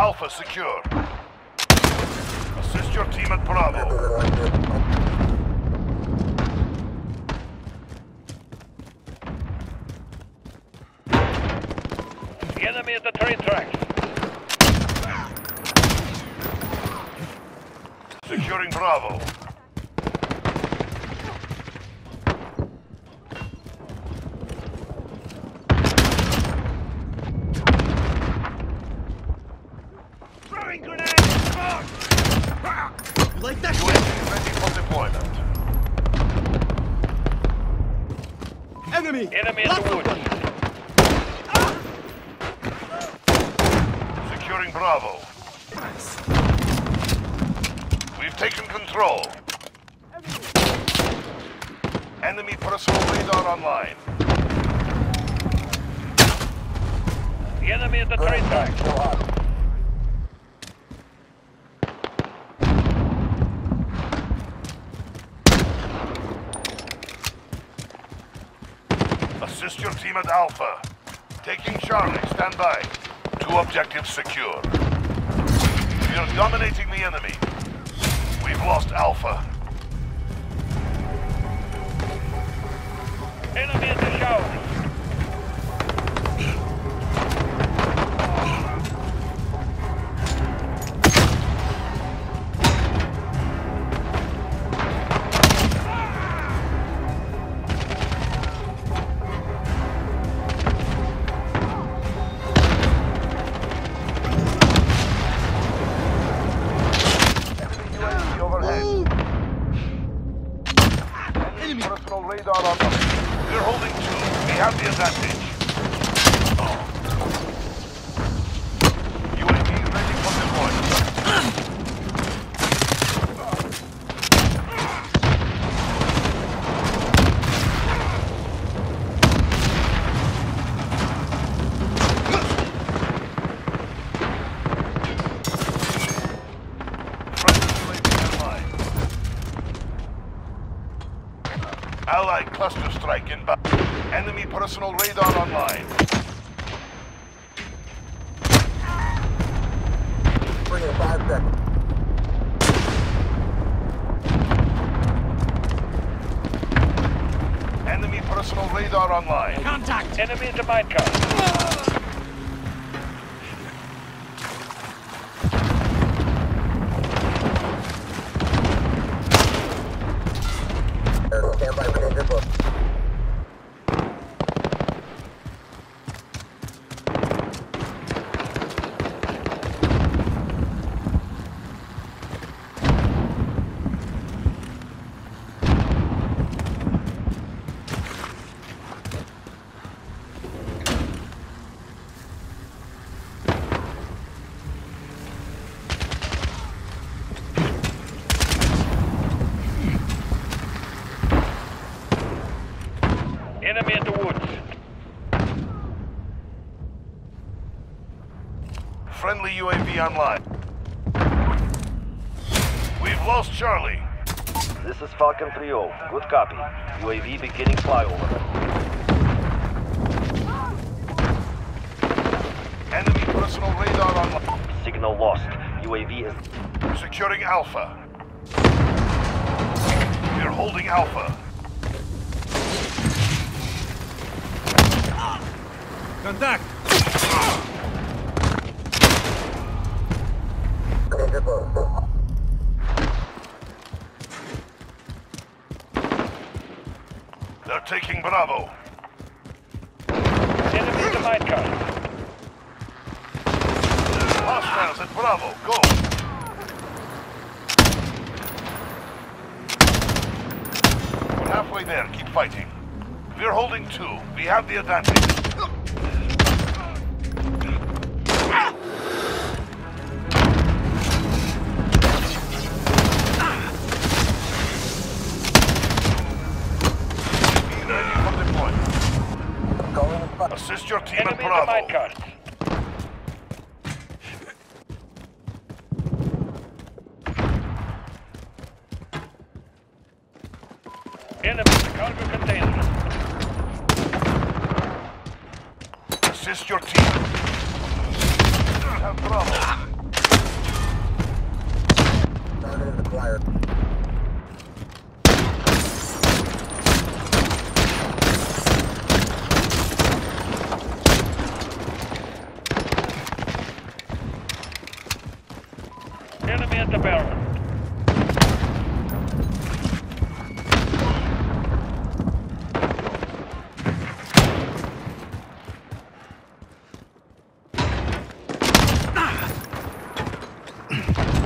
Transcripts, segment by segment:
Alpha secure. Assist your team at Bravo. The enemy at the train tracks. Securing Bravo. Throwing grenade! You like that UAV ready for deployment. Enemy! Enemy in the of woods. Securing Bravo. We've taken control. Enemy personal radar online. The enemy at the train tracks. Assist your team at Alpha. Taking Charlie, stand by. Two objectives secure. We are dominating the enemy. We've lost Alpha. Enemy at the shower. Radar on We're holding two. We have the advantage. Allied cluster strike inbound. Enemy personal radar online. Bring it five seconds. Enemy personal radar online. Contact! Enemy at the minecart. Stand by for danger book. Enemy in the woods. Friendly UAV online. We've lost Charlie. This is Falcon 3-0. Good copy. UAV beginning flyover. Enemy personal radar online. Signal lost. UAV is... Securing Alpha. We're holding Alpha. Contact! Taking Bravo. Enemy the minecart. Hostiles at Bravo. Go. We're halfway there. Keep fighting. We're holding two. We have the advantage. Your team at Enemy in the Bravo. minecart. Enemy in the cargo container. Assist your team. Bravo. Target acquired. Enemy at the barrel.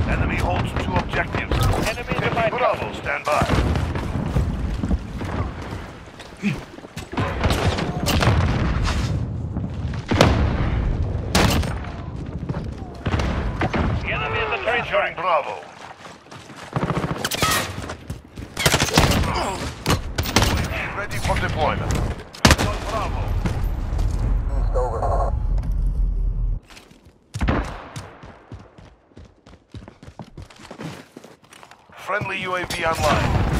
Enemy holds two objectives. Enemy in the Fifty minecart. Bravo, stand by. Enemy in the train Securing. Bravo. Ready for deployment. Bravo. East over. Friendly UAV online.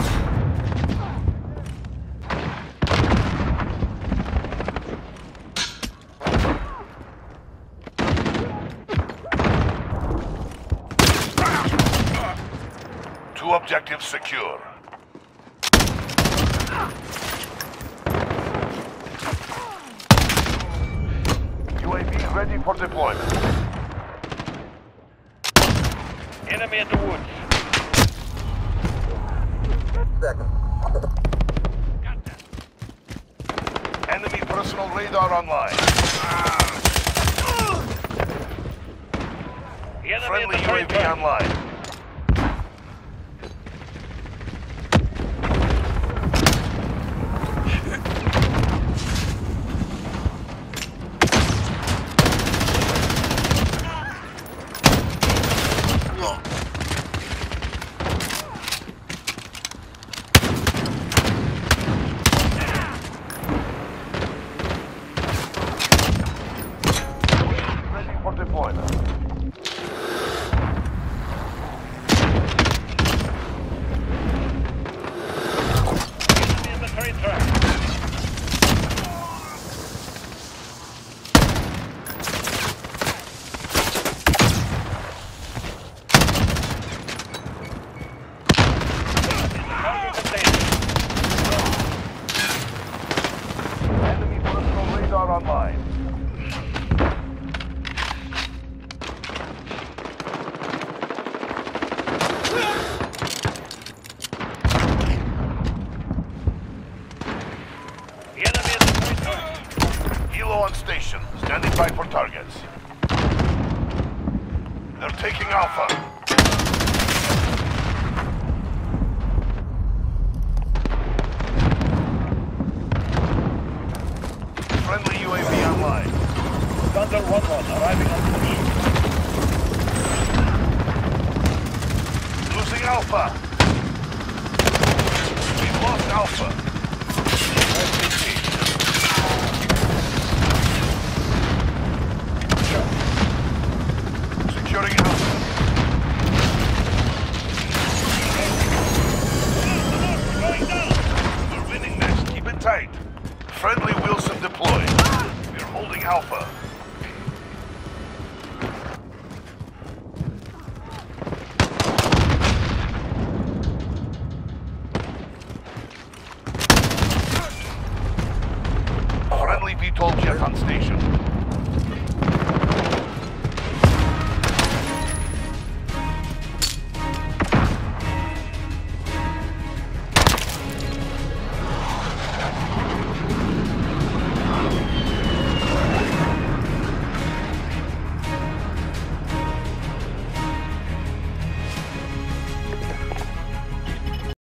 Two objectives secure. UAV ready for deployment. Enemy in the woods. Second. Enemy personal radar online. In Friendly UAV online. Ready for deployment. Enemy in the train track. Cargo container. Enemy personal radar online. Enemy in the train track. Helo on station, standing by for targets. They're taking Alpha. Friendly UAV online. Thunder 1-1 arriving on push. Losing Alpha. We've lost Alpha. friendly VTOL jet on station.